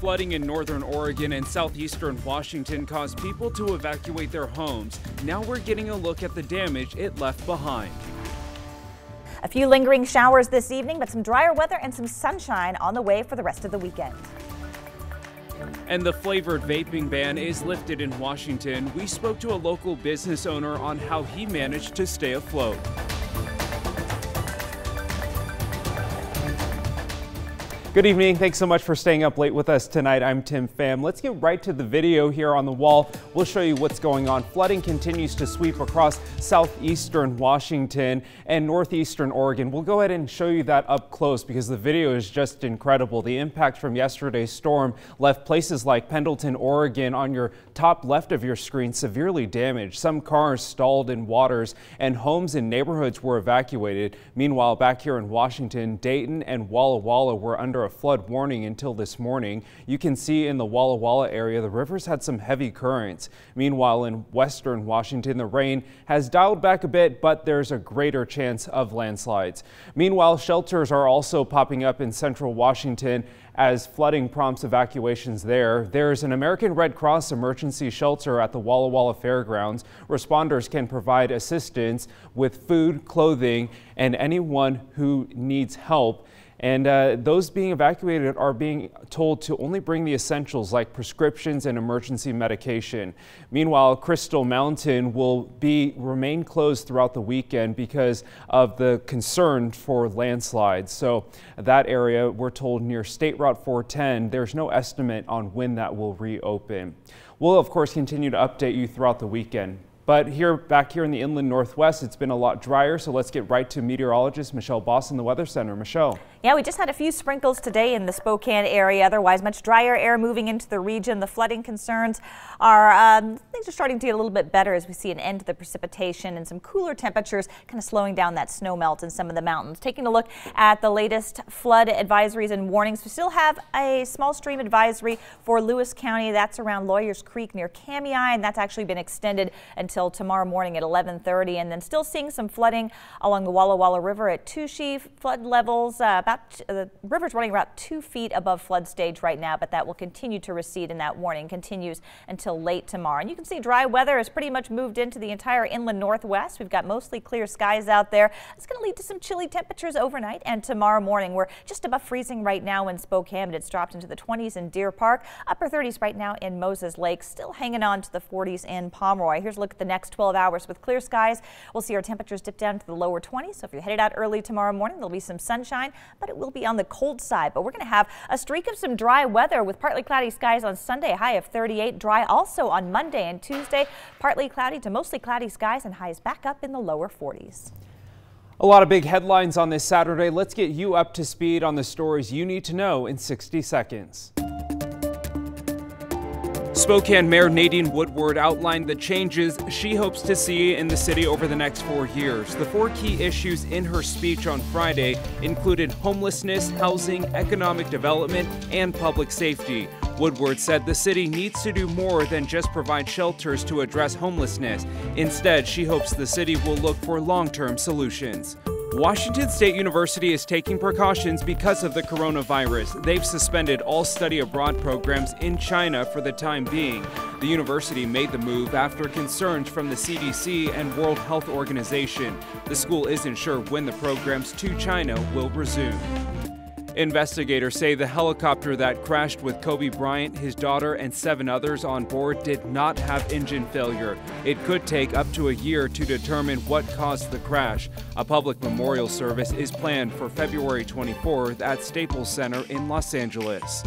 Flooding in northern Oregon and southeastern Washington caused people to evacuate their homes. Now we're getting a look at the damage it left behind. A few lingering showers this evening, but some drier weather and some sunshine on the way for the rest of the weekend. And the flavored vaping ban is lifted in Washington. We spoke to a local business owner on how he managed to stay afloat. Good evening. Thanks so much for staying up late with us tonight. I'm Tim Pham. Let's get right to the video here on the wall. We'll show you what's going on. Flooding continues to sweep across southeastern Washington and northeastern Oregon. We'll go ahead and show you that up close because the video is just incredible. The impact from yesterday's storm left places like Pendleton, Oregon on your top left of your screen severely damaged. Some cars stalled in waters and homes and neighborhoods were evacuated. Meanwhile, back here in Washington, Dayton and Walla Walla were under a flood warning until this morning. You can see in the Walla Walla area, the rivers had some heavy currents. Meanwhile, in western Washington, the rain has dialed back a bit, but there's a greater chance of landslides. Meanwhile, shelters are also popping up in central Washington as flooding prompts evacuations there. There's an American Red Cross emergency shelter at the Walla Walla Fairgrounds. Responders can provide assistance with food, clothing, and anyone who needs help. And uh, those being evacuated are being told to only bring the essentials like prescriptions and emergency medication. Meanwhile, Crystal Mountain will be remain closed throughout the weekend because of the concern for landslides. So that area, we're told near State Route 410, there's no estimate on when that will reopen. We'll of course continue to update you throughout the weekend. But here, back here in the inland northwest, it's been a lot drier. So let's get right to meteorologist Michelle Boss in the Weather Center. Michelle. Yeah, we just had a few sprinkles today in the Spokane area. Otherwise, much drier air moving into the region. The flooding concerns are, um, things are starting to get a little bit better as we see an end to the precipitation and some cooler temperatures kind of slowing down that snow melt in some of the mountains. Taking a look at the latest flood advisories and warnings, we still have a small stream advisory for Lewis County. That's around Lawyers Creek near Kamiah, and that's actually been extended until tomorrow morning at 1130. And then still seeing some flooding along the Walla Walla River at Touchet. Flood levels uh, about uh, the river's running about two feet above flood stage right now, but that will continue to recede and that warning continues until late tomorrow. And you can see dry weather has pretty much moved into the entire inland northwest. We've got mostly clear skies out there. It's going to lead to some chilly temperatures overnight and tomorrow morning. We're just above freezing right now in Spokane, but it's dropped into the 20s in Deer Park, upper 30s right now in Moses Lake, still hanging on to the 40s in Pomeroy. Here's a look at the next 12 hours with clear skies. We'll see our temperatures dip down to the lower 20s. So if you're headed out early tomorrow morning, there'll be some sunshine, but it will be on the cold side. But we're going to have a streak of some dry weather with partly cloudy skies on Sunday, high of 38. Dry also on Monday and Tuesday, partly cloudy to mostly cloudy skies and highs back up in the lower 40s. A lot of big headlines on this Saturday. Let's get you up to speed on the stories you need to know in 60 seconds. Spokane Mayor Nadine Woodward outlined the changes she hopes to see in the city over the next four years. The four key issues in her speech on Friday included homelessness, housing, economic development, and public safety. Woodward said the city needs to do more than just provide shelters to address homelessness. Instead, she hopes the city will look for long term solutions. Washington State University is taking precautions because of the coronavirus. They've suspended all study abroad programs in China for the time being. The university made the move after concerns from the CDC and World Health Organization. The school isn't sure when the programs to China will resume. Investigators say the helicopter that crashed with Kobe Bryant, his daughter, and seven others on board did not have engine failure. It could take up to a year to determine what caused the crash. A public memorial service is planned for February 24th at Staples Center in Los Angeles.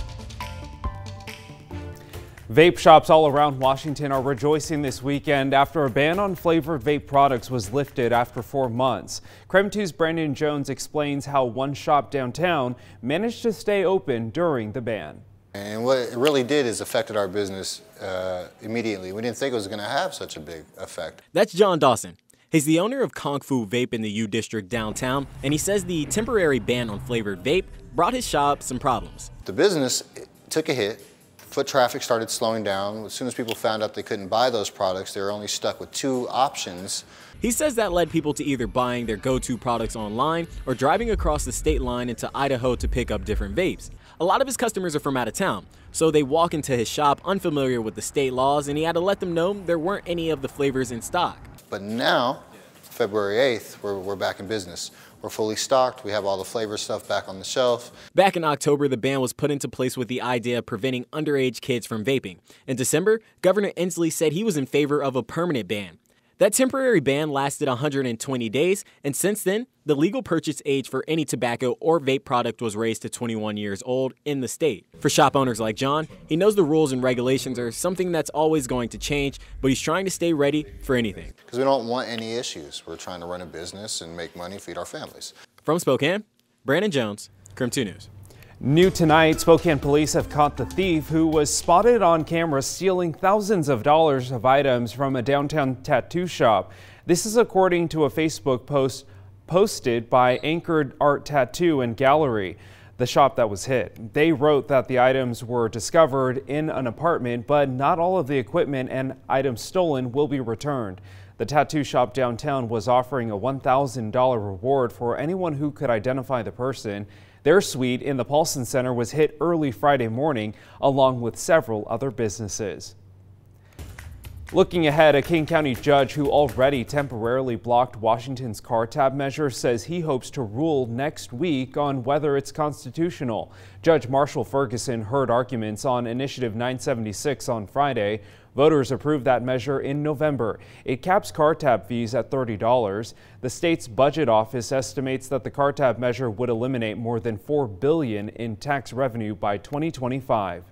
Vape shops all around Washington are rejoicing this weekend after a ban on flavored vape products was lifted after four months. KREM 2's Brandon Jones explains how one shop downtown managed to stay open during the ban. And what it really did is affected our business uh, immediately. We didn't think it was going to have such a big effect. That's John Dawson. He's the owner of Kung Fu Vape in the U District downtown, and he says the temporary ban on flavored vape brought his shop some problems. The business took a hit foot traffic started slowing down. As soon as people found out they couldn't buy those products, they were only stuck with two options. He says that led people to either buying their go-to products online or driving across the state line into Idaho to pick up different vapes. A lot of his customers are from out of town, so they walk into his shop unfamiliar with the state laws, and he had to let them know there weren't any of the flavors in stock. But now, February 8th, we're, we're back in business. We're fully stocked. We have all the flavor stuff back on the shelf. Back in October, the ban was put into place with the idea of preventing underage kids from vaping. In December, Governor Inslee said he was in favor of a permanent ban. That temporary ban lasted 120 days, and since then, the legal purchase age for any tobacco or vape product was raised to 21 years old in the state. For shop owners like John, he knows the rules and regulations are something that's always going to change, but he's trying to stay ready for anything. Because we don't want any issues. We're trying to run a business and make money, feed our families. From Spokane, Brandon Jones, KREM 2 News. New tonight, Spokane police have caught the thief who was spotted on camera stealing thousands of dollars of items from a downtown tattoo shop. This is according to a Facebook post posted by Anchored Art Tattoo and Gallery, the shop that was hit. They wrote that the items were discovered in an apartment, but not all of the equipment and items stolen will be returned. The tattoo shop downtown was offering a $1,000 reward for anyone who could identify the person. Their suite in the Paulsen Center was hit early Friday morning, along with several other businesses. Looking ahead, a King County judge who already temporarily blocked Washington's car tab measure says he hopes to rule next week on whether it's constitutional. Judge Marshall Ferguson heard arguments on Initiative 976 on Friday. Voters approved that measure in November. It caps car tab fees at $30. The state's budget office estimates that the car tab measure would eliminate more than $4 billion in tax revenue by 2025.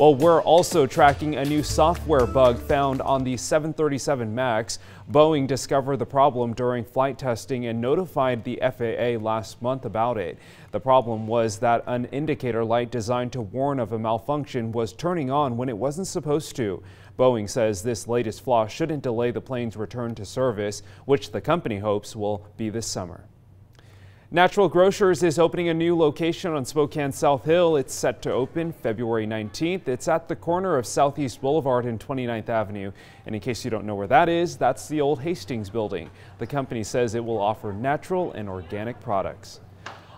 Well, we're also tracking a new software bug found on the 737 MAX. Boeing discovered the problem during flight testing and notified the FAA last month about it. The problem was that an indicator light designed to warn of a malfunction was turning on when it wasn't supposed to. Boeing says this latest flaw shouldn't delay the plane's return to service, which the company hopes will be this summer. Natural Grocers is opening a new location on Spokane South Hill. It's set to open February 19th. It's at the corner of Southeast Boulevard and 29th Avenue. And in case you don't know where that is, that's the old Hastings building. The company says it will offer natural and organic products.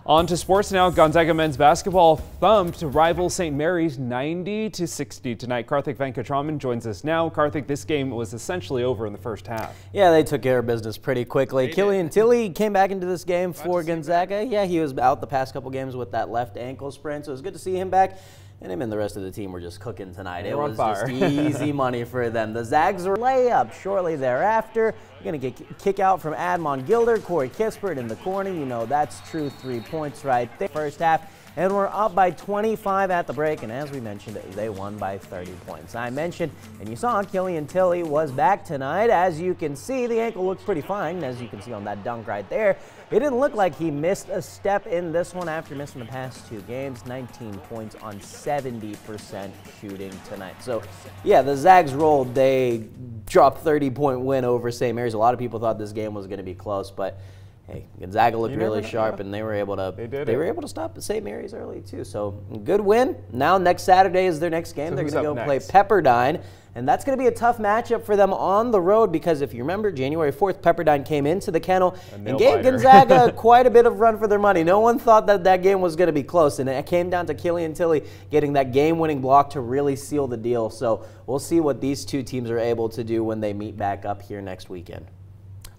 On to sports now. Gonzaga men's basketball thumped rival St. Mary's 90 to 60 tonight. Karthik Venkatraman joins us now. Karthik, this game was essentially over in the first half. Yeah, they took care of business pretty quickly. They Killian did. Tilly came back into this game for Gonzaga. Yeah, he was out the past couple games with that left ankle sprain, so it was good to see him back and him and the rest of the team were just cooking tonight. it was just easy money for them. The Zags were layup shortly thereafter. You're going to get kick out from Admon Gilder, Corey Kispert in the corner. You know that's true three points right there. First half and we're up by 25 at the break. And as we mentioned, they won by 30 points. I mentioned, and you saw Killian Tilly was back tonight. As you can see, the ankle looks pretty fine, as you can see on that dunk right there. It didn't look like he missed a step in this one after missing the past two games. 19 points on 70% shooting tonight. So, yeah, the Zags rolled. They dropped 30 point win over St. Mary's. A lot of people thought this game was going to be close, but hey, Gonzaga looked really sharp, and they were able to they, they were able to stop St. Mary's early too. So good win. Now next Saturday is their next game. So They're going to go next? play Pepperdine. And that's going to be a tough matchup for them on the road because if you remember, January 4th, Pepperdine came into the kennel and gave Gonzaga quite a bit of run for their money. No one thought that that game was going to be close, and it came down to Killian Tilly getting that game-winning block to really seal the deal. So we'll see what these two teams are able to do when they meet back up here next weekend.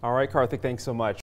All right, Karthik, thanks so much.